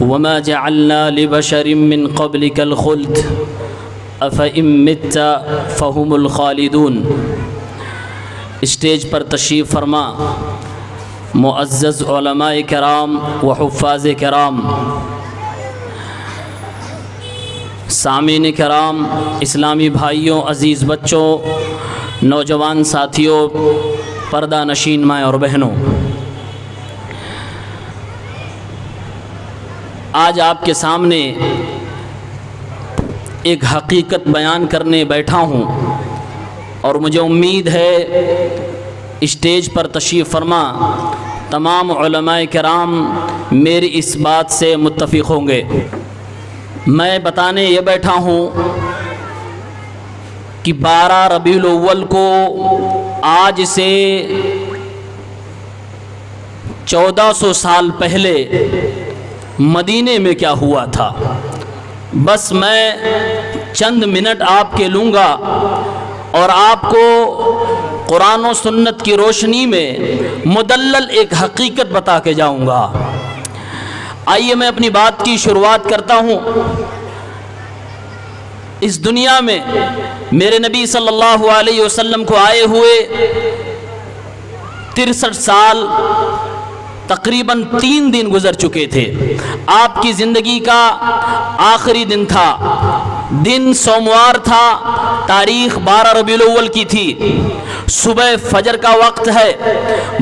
लिबशरिम मिन क़ब्लिकल खुल्द अफ़इम मित्ता फ़हुमुल खालिदून स्टेज पर तशरीफ़ फरमा मुअज़्ज़ज़ कराम व हुफ़ाज़ कराम सामीन कराम इस्लामी भाइयों अज़ीज़ बच्चों नौजवान साथियों पर्दा नशीन माएँ और बहनों आज आपके सामने एक हकीकत बयान करने बैठा हूँ और मुझे उम्मीद है स्टेज पर तशरीफ़ फरमा, तमाम कराम मेरी इस बात से मुत्तफ़ होंगे। मैं बताने ये बैठा हूँ कि 12 रबीउल अव्वल को आज से 1400 साल पहले मदीने में क्या हुआ था? बस मैं चंद मिनट आपके लूँगा और आपको कुरान और सुन्नत की रोशनी में मुदल्लल एक हकीकत बता के जाऊँगा। आइए मैं अपनी बात की शुरुआत करता हूँ। इस दुनिया में मेरे नबी सल्लल्लाहु अलैहि वसल्लम को आए हुए तिरसठ साल तकरीबन तीन दिन गुजर चुके थे। आपकी ज़िंदगी का आखिरी दिन था। दिन सोमवार था, तारीख 12 रबीउल अव्वल की थी। सुबह फजर का वक्त है,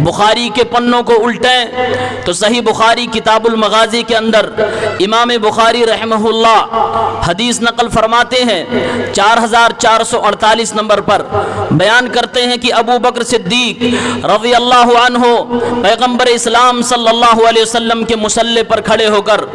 बुखारी के पन्नों को उल्टें तो सही बुखारी किताबुल मगाजी के अंदर इमाम बुखारी रहमहुल्लाह हदीस नकल फरमाते हैं 4448 नंबर पर बयान करते हैं कि अबू बकर सिद्दीक रज़ी अल्लाह अन्हो पैगंबर इस्लाम सल्लल्लाहु अलैहि वसल्लम के मुसल्ले पर खड़े होकर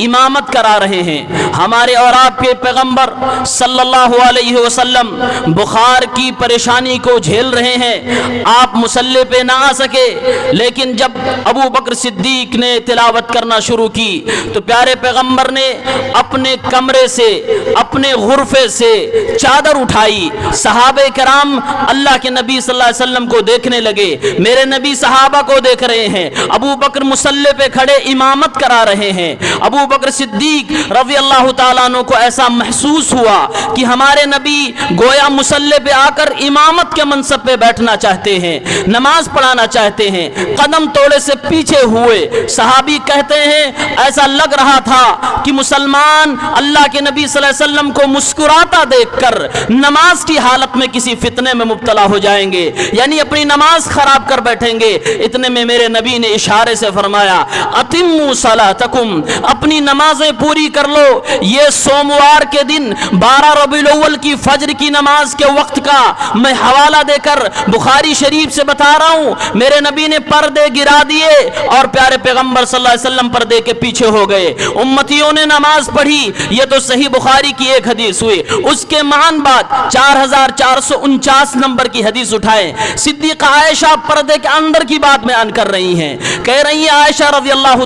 इमामत करा रहे हैं। हमारे और आपके पैगंबर सल्लल्लाहु अलैहि वसल्लम बुखार की परेशानी को झेल रहे हैं। आप मुसल्ले पे ना आ सके, लेकिन जब अबू बकर सिद्दीक ने तिलावत करना शुरू की तो प्यारे पैगंबर ने अपने कमरे से, अपने गुरफे से चादर उठाई। सहाबे कराम अल्लाह के नबी वसल्लम को देखने लगे। मेरे नबी सहाबा को देख रहे हैं। अबू बकर मुसल्ले पे खड़े इमामत करा रहे हैं। अबू बकर सिद्दीक रवि अल्लाह तु को ऐसा महसूस हुआ कि हमारे नबी गोया मुसल्ले पे आकर इमामत के मनसब पे बैठना चाहते हैं, नमाज़ पढ़ाना चाहते हैं, कदम तोड़े से पीछे हुए। सहाबी कहते हैं, ऐसा लग रहा था कि मुसलमान अल्लाह के नबी वसल्लम को मुस्कुराता देखकर नमाज़ की हालत में किसी फितने में मुबतला हो जाएँगे, यानी अपनी नमाज़ खराब कर बैठेंगे। इतने में मेरे नबी ने इशारे से फरमाया अतिमु सलातकुम, अपनी नमाजें पूरी कर लो, ये सोमवार के दिन 12 रबीउल अव्वल की फजर की नमाज़ के वक्त का मैं हवाला देकर बुखारी शरीफ से बता रहा हूँ, मेरे नबी ने पर्दे गिरा दिए और प्यारे पैगंबर वसल्लम पर्दे के पीछे हो गए। उम्मतियों ने नमाज़ पढ़ी, ये तो सही बुखारी की एक हदीस हुई। उसके महान बाद चार हज़ार चार सौ उनचास नंबर की हदीस उठाए। सिद्दीक आयशा पर्दे के अंदर की बात बयान कर रही हैं। कह रही है, आयशा रज़ी अल्लाह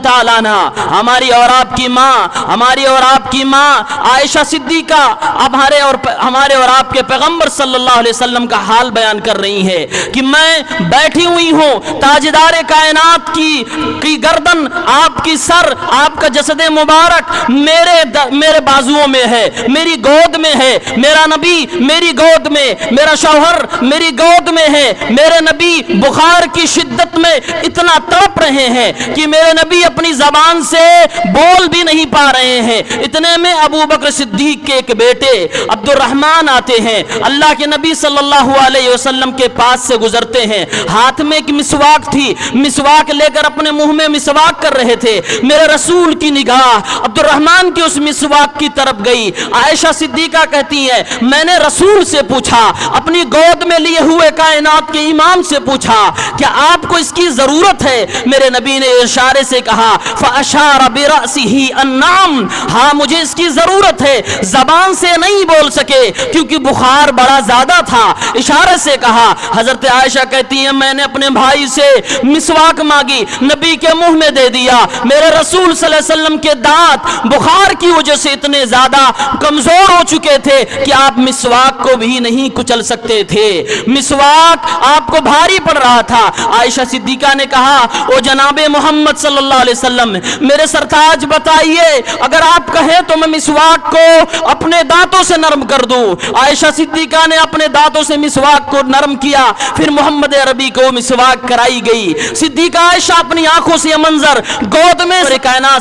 हमारी और आपकी माँ, हमारी और आपकी माँ, आयशा सिद्दीका अब हमारे और हमारे और आपके पैगंबर सल्लल्लाहु अलैहि वसल्लम का हाल बयान कर रही है कि मैं बैठी हुई हूँ ताजदार कायनात की की गर्दन आपकी सर आपका जसद मुबारक मेरे द, मेरे बाजुओं में है मेरी गोद में है मेरा नबी मेरी गोद में मेरा शौहर मेरी गोद में है मेरे नबी बुखार की शिद्दत में इतना तड़प रहे हैं कि मेरे नबी अपनी जबान से बोल भी नहीं पा रहे हैं। इतने में अबू बकर सिद्दीक के एक बेटे अब्दुलरहमान आते हैं। अल्लाह के नबी सल्लल्लाहु अलैहि वसल्लम के पास से गुजरते हैं। हाथ में एक मिसवाक थी। मिसवाक लेकर अपने मुँह में मिसवाक कर रहे थे। मेरे रसूल की निगाह अब्दुलरहमान की उस मिसवाक की तरफ़ गई। आयशा सिद्दीका कहती है, मैंने रसूल से पूछा, अपनी गोद में लिए हुए कायनात के इमाम से पूछा, क्या आपको इसकी ज़रूरत है? मेरे नबी ने इशारे से कहा फशारा ही अन्नाम हाँ मुझे इसकी ज़रूरत है। जबान से नहीं बोल सके, क्योंकि बुखार बड़ा ज़्यादा था। इशारे से कहा, हज़रत आयशा कहती है, मैंने अपने भाई से मिसवाक मांगी, नबी के मुँह में दे दिया। मेरे रसूल वसल्लम के दांत बुखार की वजह से इतने ज़्यादा कमज़ोर हो चुके थे कि आप मिसवाक को भी नहीं कुचल सकते थे। मिसवाक आपको भारी पड़ रहा था। आयशा सिद्दीका ने कहा, ओ जनाबे मोहम्मद सल्लल्लाहु अलैहि वसल्लम, मेरे सरताज बताइए, अगर आप कहें तो मैं मिसवाक को अपने दांतों से नरम कर दूँ। आयशा सिद्दीका ने अपने दांतों से मिसवाक को नरम किया। फिर मोहम्मद अरबी को मिसवाक कराई गई। सिद्दीका आयशा अपनी आँखों से मंजर गोद में कायनात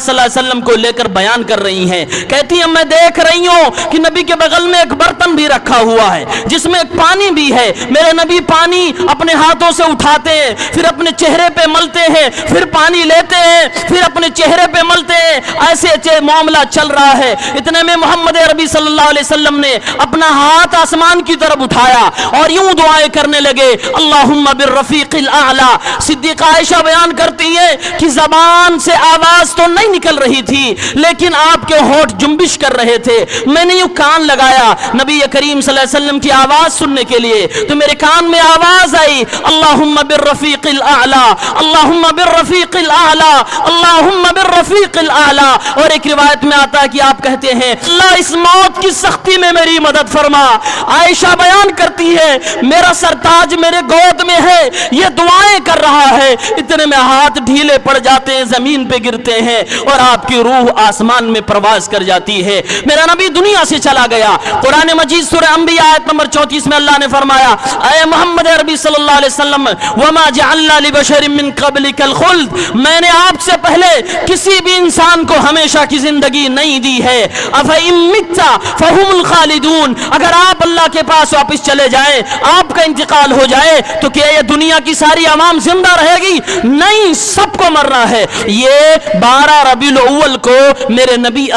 को लेकर बयान कर रही हैं। कहती है, मैं देख रही हूँ कि नबी के बगल में एक बर्तन भी रखा हुआ है, जिसमें पानी भी है। मेरे नबी पानी अपने हाथों से उठाते हैं, फिर अपने चेहरे पे मलते हैं, फिर पानी लेते हैं, फिर अपने चेहरे पे मलते हैं। ऐसे मामला चल रहा है। इतने में मोहम्मद अरबी सल्लल्लाहु अलैहि वसल्लम ने अपना हाथ आसमान की तरफ़ उठाया और यूँ दुआएँ करने लगे, अल्लाहुम्मा बिर्रफीकिल आला। सिद्दीक आयशा बयान करती है कि जबान से आवाज़ तो नहीं निकल रही थी, लेकिन आपके होठ जुम्बिश कर रहे थे। मैंने यूँ कान लगाया नबी करीम सल्लल्लाहु अलैहि वसल्लम की आवाज़ सुनने के लिए। तो मेरे कान में आवाज़ आई, अल्लाहुम्मा बिर्रफीकिल आला। अल्लाहुम्मा बिर्रफीकिल आला। अल्लाहुम्मा बिर्रफीकिल आला। और एक रिवायत में आता है कि आप कहते हैं मौत की सख्ती में मेरी मदद फरमा। आयशा बयान करती है, मेरा सरताज मेरे गोद में है, ये दुआएँ कर रहा है। इतने में हाथ ढीले पड़ जाते हैं, ज़मीन पे गिरते हैं और आपकी रूह आसमान में प्रवास कर जाती है। मेरा नबी दुनिया से चला गया। कुरान मजीद सूरह अंबिया आयत नंबर 34 में अल्लाह ने फरमाया अय मोहम्मद अरबी वसल्लम, वमा जअलना लिबशरिन मिन आपसे पहले किसी भी इंसान को हमेशा की ज़िंदगी नहीं दी है। अफइमित्ता फहुमुल खालिदून, अगर आप अल्लाह के पास वापस चले जाएँ, आपका इंतकाल हो जाए तो क्या ये दुनिया की सारी आवाम ज़िंदा रहेगी? नहीं, सबको मरना है। ये बारह रबील अव्वल को मेरे नबी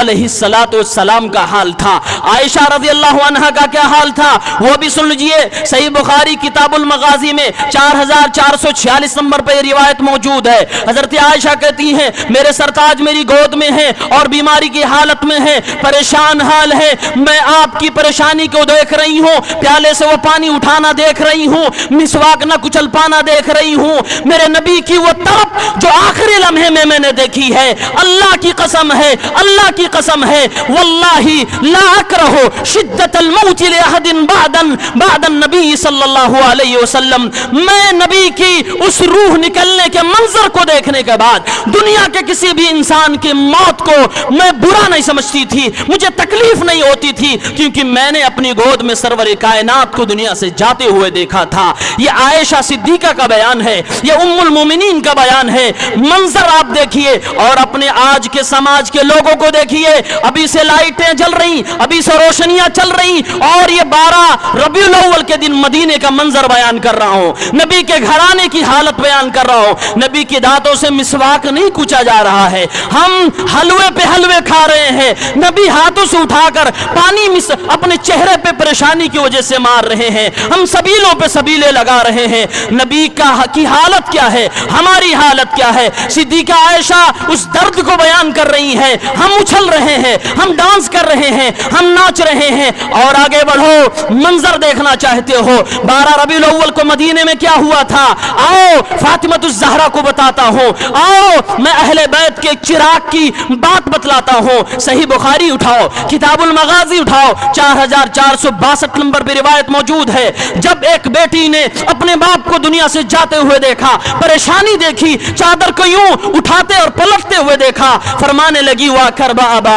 सलाम का हाल था। आयशा रज़ी अल्लाह का क्या हाल था? वो भी सुन लीजिए, सही बुखारी किताबुल मगाजी में चार हज़ार चार सौ छियालीस नंबर पर रिवायत मौजूद है। हज़रत आयशा कहती हैं, मेरे सरताज मेरी गोद में है और बीमारी की हालत में है, परेशान हाल है, मैं आपकी परेशानी को देख रही हूँ। प्याले से वो पानी उठाना देख रही हूँ, मिसवाक न कुचल पाना देख रही हूँ। मेरे नबी की वो तरफ़ जो आखिरी लम्हे में मैंने देखी है, अल्लाह की कसम है, अल्लाह की कसम है। वल्लाही ला अकरहु शिद्दतल मौत लिअहदिन बादन बादन नबी सल्लल्लाहु अलैहि वसल्लम। मैं नबी की उस रूह निकलने के मंजर को देखने के बाद, दुनिया के किसी भी इंसान की मौत को मैं बुरा नहीं समझती थी। मुझे तकलीफ़ नहीं होती थी, क्योंकि मैंने अपनी गोद में सरवर कायनात को दुनिया से जाते हुए देखा था। ये आयशा सिद्दीका का बयान है, ये उम्मुल मोमिनीन का बयान है। मंजर आप देखिए, और अपने आज के समाज के लोगों को देखिए। अभी से लाइटें जल रही, अभी से रोशनियाँ चल रही, और ये बारह रबी अव्वल के दिन मदीने का मंजर बयान कर रहा हूँ। नबी के घराने की हालत बयान कर रहा हूँ। नबी के दांतों से मिसवाक नहीं कुचा जा रहा है। हम हलवे पे हलवे खा रहे हैं। नबी हाथों से उठाकर पानी मिस अपने चेहरे पे परेशानी की वजह से मार रहे हैं। हम सबीलों पे सबीले लगा रहे हैं। नबी का की हालत क्या है? हमारी हालत क्या है? सिद्दीका आयशा उस दर्द को बयान कर रही है। हम उछल रहे हैं। हम डांस कर रहे हैं। हम नाच रहे हैं। और आगे बढ़ो। मंजर देखना चाहते हो। बारह रबी अव्वल को मदीने में क्या हुआ था? आओ फातिमत जहरा को बताता हूँ। आओ, मैं अहले बैत के चिराग की बात बतलाता हूँ। सही बुखारी उठाओ। किताबुल मगाजी उठाओ। चार हज़ार चार सौ बासठ नंबर पर रिवायत मौजूद है। जब एक बेटी ने अपने बाप को दुनिया से जाते हुए देखा, परेशानी देखी, चादर को यूँ उठाते और पलटते हुए देखा, फरमाने लगी, वाह कर बाबा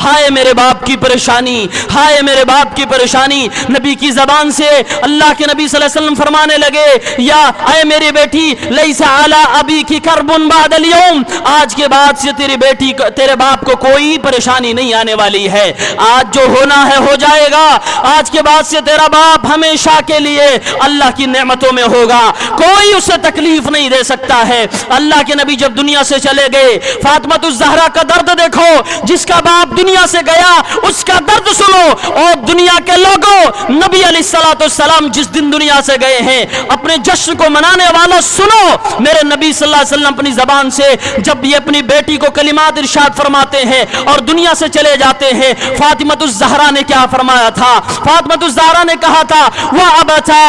हाय मेरे बाप की परेशानी, हाय मेरे बाप की परेशानी। नबी की जबान से अल्लाह के नबी वसल्लम फरमाने लगे, या, आए मेरी बेटी लईसा आला अभी की करबुन बादल यौम। आज के बाद से तेरी बेटी तेरे बाप को कोई परेशानी नहीं आने वाली है। आज जो होना है, हो जाएगा। आज के बाद से तेरा बाप हमेशा के लिए अल्लाह की नेमतों में होगा। कोई उसे तकलीफ़ नहीं दे सकता है। अल्लाह के नबी जब दुनिया से चले गए फातमत जहरा का दर्द देखो, जिसका बाप दुनिया से गया, उसका दर्द सुनो। और दुनिया के लोगों, नबी सलाम जिस दिन दुनिया से गए हैं, अपने जश्न को मनाने वाला, सुनो। मेरे नबी वसल्लम अपनी जबान से जब ये अपनी बेटी को कलिमात इरशाद फरमाते हैं और दुनिया से चले जाते हैं फातिमत जहरा ने क्या फरमाया था? फातिमत जहरा ने कहा था वह अबथा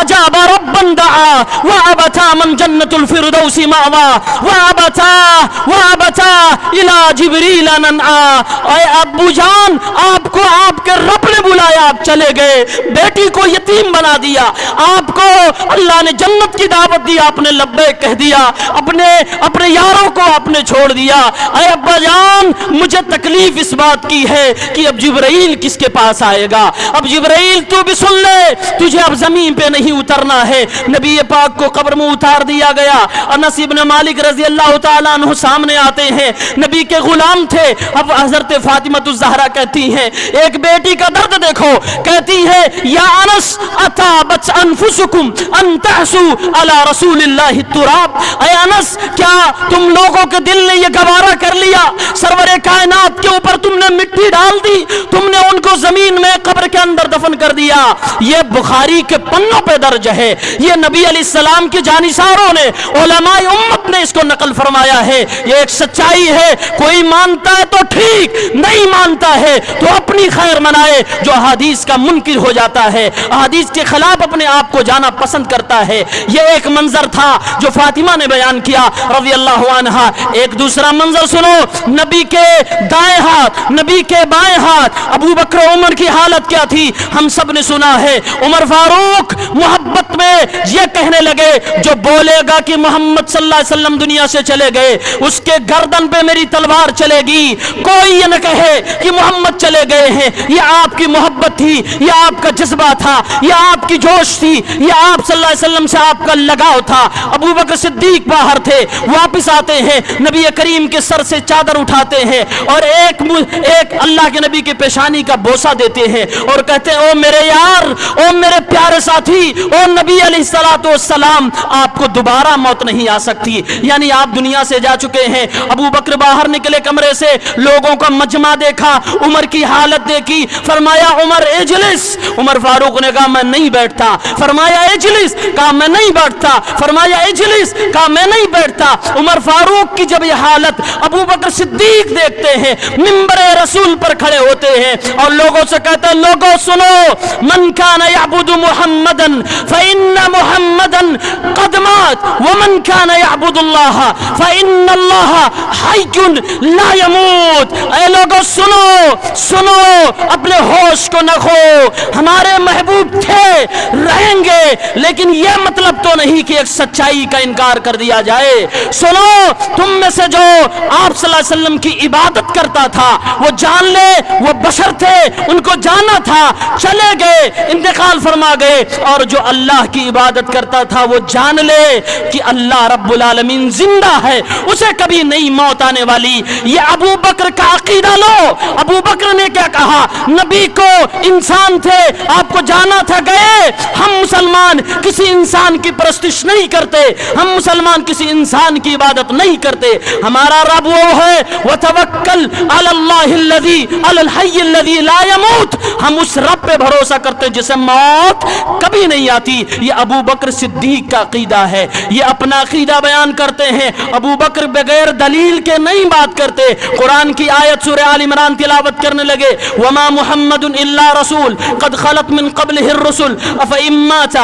अजाबा रब्बन दआ वह अब मन जन्नतुल फिरदौसी मावा वह अब वह अब इला जिब्रील अनआ अय अब्बू जान, आपको आपके रब ने बुलाया आप चले गए। बेटी को यतीम बना दिया। आपको अल्लाह ने जन्नत की दावत दी, आपने लब्बे कह दिया। अपने अपने यारों को आपने छोड़ दिया। अरे अब्बा जान, मुझे तकलीफ़ इस बात की है कि अब जिब्राइल किसके पास आएगा? अब जिब्राइल, तू भी सुन ले, तुझे अब ज़मीन पे नहीं उतरना है। नबी पाक को कब्र में उतार दिया गया। और नसीब ने मालिक रज़ी अल्लाह तु सामने आते हैं। नबी के गुलाम थे। अब हज़रत जहरा कहती हैं, एक बेटी का दर्द देखो, कहती है, या अनस, अता बच अनफुसुकुम अंतहसु अला रसूलिल्लाह तुराब। अय अनस, क्या तुम लोगों के दिल ने ये गवारा कर लिया? सरवरे कायनात के ऊपर तुमने मिट्टी डाल दी, तुमने उनको ज़मीन में कब्र के अंदर दफन कर दिया। ये बुखारी के पन्नों पे दर्ज है। ये नबी सलाम के जानिसारों ने ओलमाए उम्मत ने इसको नकल फरमाया है। ये एक सच्चाई है, कोई मानता है तो ठीक, नहीं मानता है तो अपनी खैर मनाए। जो हदीस का मुनकिर हो जाता है। हदीस के खिलाफ अपने आप को जाना पसंद करता है। ये एक मंजर था जो फातिमा ने बयान किया रज़ी अल्लाह एक दूसरा मंजर सुनो, नबी के दाएँ हाथ, नबी के बाएँ हाथ। अबू बकर उमर की हालत क्या थी? हम सबने सुना है। उमर फारूक मोहब्बत में यह कहने लगे, जो बोलेगा कि मोहम्मद वसल्लम दुनिया से चले गए, उसके गर्दन पे मेरी तलवार चलेगी। कोई ये न कहे कि मोहम्मद चले गए हैं। ये आपकी मोहब्बत थी, या आपका जज्बा था, या आपकी जोश थी, या आप सल्लल्लाहु अलैहि वसल्लम से आपका लगाव था। अबू बकर सिद्दीक बाहर थे, वापस आते हैं, नबी करीम के सर से चादर उठाते हैं और एक एक अल्लाह के नबी के पेशानी का बोसा देते हैं और कहते हैं, ओ मेरे यार, ओ मेरे प्यारे साथी, ओ नबी सलाम आपको दोबारा मौत नहीं आ सकती। यानी आप दुनिया से जा चुके हैं। अबू बकर बाहर निकले कमरे से, लोगों का मजमा देखा, उमर की हालत देखी फरमाया, उमर एजलिस उमर फारूक ने कहा, मैं नहीं बैठता। फरमाया एजलिस कहा, मैं नहीं बैठता। फरमाया एजलिस कहा, मैं नहीं बैठता। उमर फारूक की जब यह हालत अबू बकर सिद्दीक देखते हैं, मिंबर रसूल पर खड़े होते हैं और लोगों से कहते हैं, लोगों, सुनो, मन कान याबुदु मुहम्मदन फइन्न मुहम्मदन कदमात, व मन कान याबुदुल्लाह फइन्नल्लाह हय्युन ला यमूत। ऐ लोगों, सुनो सुनो, अपने होश को न खो। हमारे महबूब थे, रहेंगे, लेकिन यह मतलब तो नहीं कि एक सच्चाई का इनकार कर दिया जाए। सुनो, तुम में से जो आप वसल्लम की इबादत करता था, वो जान ले, वो बशर थे, उनको जाना था, चले गए, इंतकाल फरमा गए, और जो अल्लाह की इबादत करता था, वो जान ले कि अल्लाह रब्बुल आलमीन ज़िंदा है, उसे कभी नहीं मौत आने वाली। ये अबू बकर का अकीदा लो। अबू बकर ने क्या कहा? नबी को इंसान थे, आपको जाना था, गए। हम मुसलमान किसी इंसान की प्रस्तिश नहीं करते। हम मुसलमान किसी इंसान की इबादत नहीं करते। हमारा रब वो है वह तवक्कल अल्लाही अल्लाही ला यमूत। हम उस रब पे भरोसा करते जिसे मौत कभी नहीं आती। ये अबू बकर सिद्दीक का अकीदा है। ये अपना अकीदा बयान करते हैं। अबू बकर बगैर दलील के नहीं बात करते। कुरान की आयत सुर आल इमरान तिलावत करने लगे, वमा मोहम्मद रसूल कद खलत मिन कबल रसूल अफ इम्माता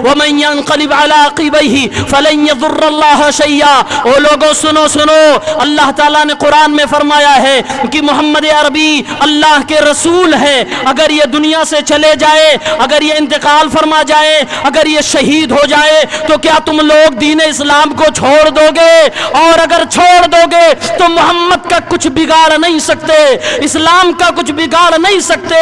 वमन यनकलिब अला अकीबैहि फलन यदुर्र अल्लाह शैया ओ लोगों सुनो सुनो अल्लाह ताला ने कुरान में फरमाया है कि मोहम्मद अरबी अल्लाह के रसूल है अगर ये दुनिया से चले जाए अगर ये इंतकाल फरमा जाए अगर ये शहीद हो जाए तो क्या तुम लोग दीन इस्लाम को छोड़ दोगे और अगर छोड़ दोगे तो मोहम्मद का कुछ बिगाड़ नहीं सकते इस्लाम का कुछ बिगाड़ नहीं सकते।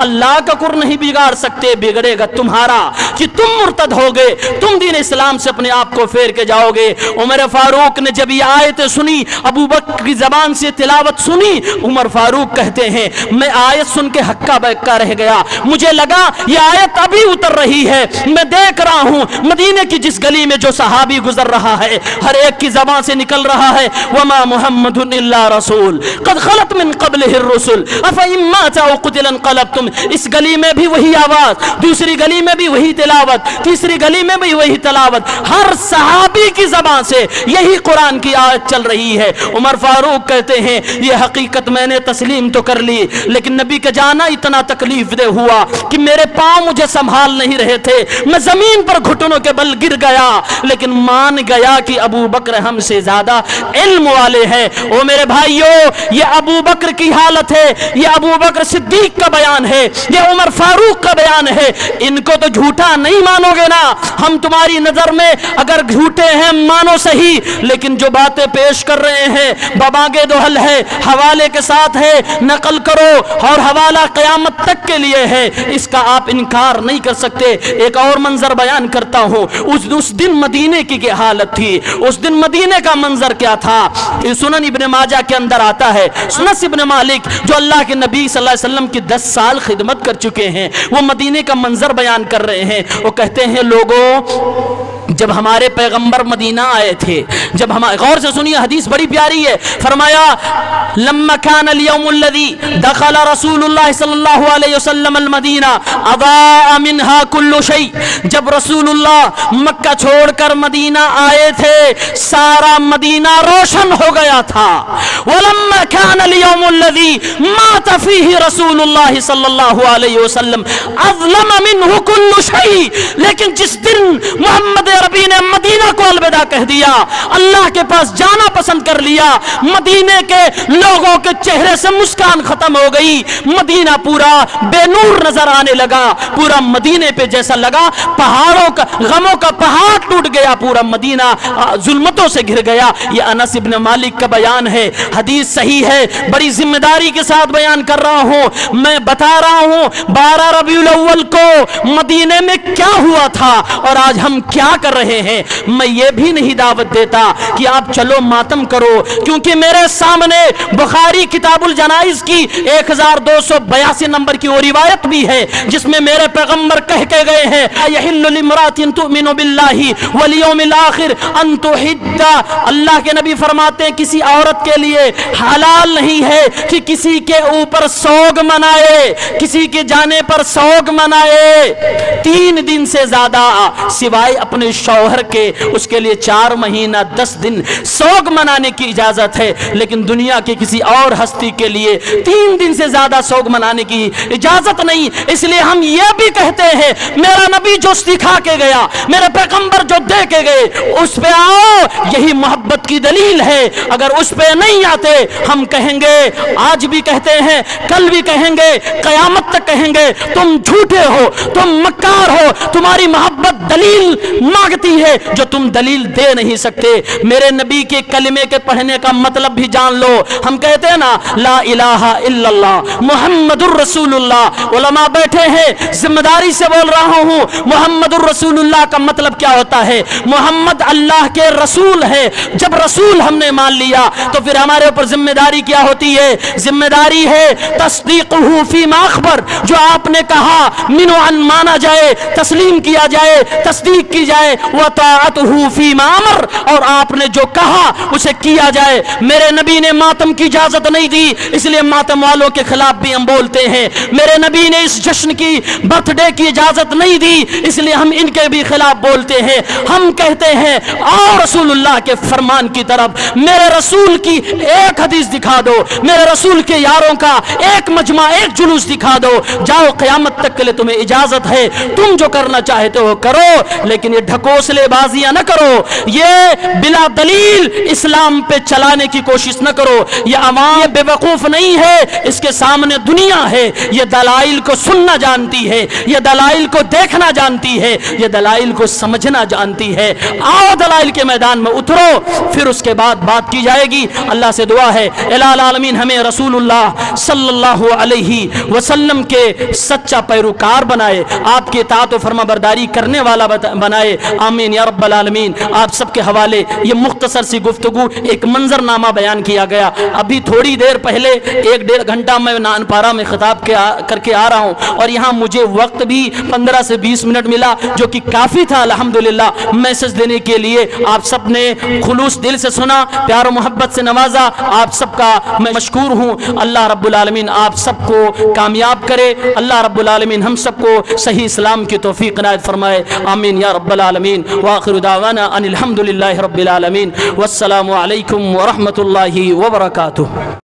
अल्लाह का कुर नहीं बिगाड़ सकते, बिगड़ेगा तुम्हारा। कि तुम मुर्तद होगे, तुम दीन इस्लाम से अपने आप को फेर के जाओगे। उमर फारूक ने जब ये आयत सुनी, अबू बकर की जबान से तिलावत सुनी, उमर फारूक कहते हैं, मैं आयत सुन के हक्का बक्का रह गया। मुझे लगा, ये आयत अभी उतर रही है। मैं देख रहा हूँ, मदीने की जिस गली में जो सहाबी गुजर रहा है, हर एक की जबान से निकल रहा है। वमा मोहम्मद रसूल। कद खलत मिन कबल रसुल। तुम इस गली में भी वही आवाज़, दूसरी गली में भी वही तिलावत, तीसरी गली में भी वही तिलावत। हर सहाबी की जबान से यही कुरान की आयत चल रही है। उमर फारूक कहते हैं, ये हकीकत मैंने तस्लीम तो कर ली, लेकिन नबी का जाना इतना तकलीफ़ दे हुआ कि मेरे पाँव मुझे संभाल नहीं रहे थे। मैं ज़मीन पर घुटनों के बल गिर गया, लेकिन मान गया कि अबू बकर हमसे ज़्यादा इल्म वाले हैं। ओ मेरे भाइयों, ये अबू बकर की हालत है। ये अबू बकर सिद्दीक का बयान है। ये उमर फारूक का बयान है। इनको तो झूठा नहीं मानोगे ना। हम तुम्हारी नज़र में अगर झूठे हैं, मानो सही। लेकिन जो बातें पेश कर रहे हैं, बबागे दोहल है, हवाले के साथ है, नकल करो और हवाला कयामत तक के लिए है। इसका आप इनकार नहीं कर सकते। एक और मंजर बयान करता हूँ। उस उस दिन मदीने की हालत थी। उस दिन मदीने का मंजर क्या था? सुनन इबन माजा के अंदर आता है। सुनस इबन मालिक, जो अल्लाह के नबी वसल्लम की दस साल खिदमत कर चुके हैं, वो मदीने का मंजर बयान कर रहे हैं। वो कहते हैं, लोगों जब हमारे पैगंबर मदीना आए थे, जब हम, गौर से सुनिए, हदीस बड़ी प्यारी है। फरमाया, लम्मा खान अलियमुल्लदी दखल अल मदीना अदा मिनहा कुल्लु शै जब रसूलुल्लाह मक्का छोड़कर मदीना आए थे, सारा मदीना रोशन हो गया था। वलम्मा खान अलियमुल्लदी मात फीही रसूलुल्लाह सल्लल्लाहु अलैहि वसल्लम। अज़लम मिनहु कुल्लु शै लेकिन जिस दिन मोहम्मद अरबी ने मदीना को अलविदा कह दिया, अल्लाह के पास जाना पसंद कर लिया, मदीने के लोगों के चेहरे से मुस्कान खत्म हो गई। मदीना पूरा बेनूर नज़र आने लगा, पूरा मदीने पे जैसा लगा, पहाड़ों का, गमों का पहाड़ टूट गया, पूरा मदीना जुल्मतों से घिर गया। ये अनस इब्न मालिक का बयान है हदीस सही है, बड़ी ज़िम्मेदारी के साथ बयान कर रहा हूँ। मैं बता रहा हूँ, बारह रबीउल अव्वल को मदीने में क्या हुआ था और आज हम क्या कर रहे हैं? मैं ये भी नहीं दावत देता कि आप चलो मातम करो, क्योंकि मेरे सामने बुखारी किताबुल जनाइज की एक हज़ार दो सौ बयासी नंबर की वो रिवायत भी है, जिसमें मेरे पैगंबर कह के गए हैं अल्लाह के नबी फरमाते किसी औरत के लिए हलाल नहीं है कि किसी के ऊपर सोग मनाए, किसी के जाने पर सोग मनाए। तीन दिन से ज़्यादा सिवाय अपने शौहर के, उसके लिए चार महीना, दस दिन सोग मनाने की इजाज़त है। लेकिन दुनिया की किसी और हस्ती के लिए तीन दिन से ज़्यादा सोग मनाने की इजाज़त नहीं। इसलिए हम यह भी कहते हैं, मेरा नबी जो सिखा के गया, मेरे पैगंबर जो दे के गए, उस पे आओ, यही मोहब्बत की दलील है। अगर उस पे नहीं आते हम कहेंगे, आज भी कहते हैं, कल भी कहेंगे, कयामत तक कहेंगे, तुम झूठे हो, तुम मक्कार हो, तुम्हारी मोहब्बत दलील मांगती है, जो तुम दलील दे नहीं सकते। मेरे नबी के कलमे के पढ़ने का मतलब भी जान लो। हम कहते हैं ना, ला इलाहा इल्लल्लाह, मुहम्मदुर रसूलुल्लाह। उलमा बैठे हैं, ज़िम्मेदारी से बोल रहा हूँ, मुहम्मदुर रसूलुल्लाह का मतलब क्या होता है? मोहम्मद अल्लाह के रसूल है। जब रसूल हमने मान लिया तो फिर हमारे ऊपर ज़िम्मेदारी क्या होती है? ज़िम्मेदारी है तस्दीक फ़ी माखबर जो आपने कहा, मिनो अन माना जाए, तस्लीम किया जाए, तस्दीक की जाए वह तात फ़ी मामर और आपने जो कहा, उसे किया जाए। मेरे नबी ने मातम की इजाज़त नहीं दी, इसलिए मातम वालों के खिलाफ भी हम बोलते हैं। मेरे नबी ने इस जश्न की, बर्थडे की इजाज़त नहीं दी, इसलिए हम इनके भी खिलाफ बोलते हैं। हम कहते हैं और रसूलुल्लाह के फरमान की तरफ़, मेरे रसूल की एक हदीस दिखा दो। मेरे रसूल के यारों का एक मजमा, एक जुलूस दिखा दो। जाओ, क़यामत तक के लिए तुम्हें इजाज़त है। तुम जो करना चाहते हो करो, लेकिन ये ढकोसलेबाजी बाजियाँ न करो। ये बिला दलील इस्लाम पे चलाने की कोशिश न करो। ये अवाम बेवकूफ़ नहीं है, इसके सामने दुनिया है। ये दलाइल को सुनना जानती है, ये दलाइल को देखना जानती है, ये दलाइल को समझना जानती है। आओ दलाइल के मैदान में उतरो, फिर उसके बाद बात की जाएगी। अल्लाह से दुआ है। आलमीन, हमें रसूलुल्लाह सल्लल्लाहु अलैहि वसल्लम के सच्चा पैरोकार बनाए, आपके तात फरमा बरदारी करने वाला बनाए। आमीन, या रब्बल आलमीन। आप सबके हवाले ये मुख्तसर सी गुफ्तगु, एक मंजरनामा बयान किया गया। अभी थोड़ी देर पहले, एक डेढ़ घंटा मैं नानपारा में खिताब के करके आ रहा हूँ और यहाँ मुझे वक्त भी पंद्रह से बीस मिनट मिला, जो कि काफ़ी था, अल्हम्दुलिल्लाह। मैसेज देने के लिए आप सबने खुलूस दिल से सुना, प्यार मोहब्बत से नवाजा। आप सबका मैं मशहूर हूँ। अल्लाह रबालमीन आप सबको कामयाब करे। अल्लाह रबालमीन हम सबको सही इस्लाम की तोफ़ी नायत फरमाए। आमीन या रबालमीन आलमीन। वाखिर दावाना अनिलहमदिल्ला रबालमीन अलैकुम वरहमतुल्लाहि वबरकातुहू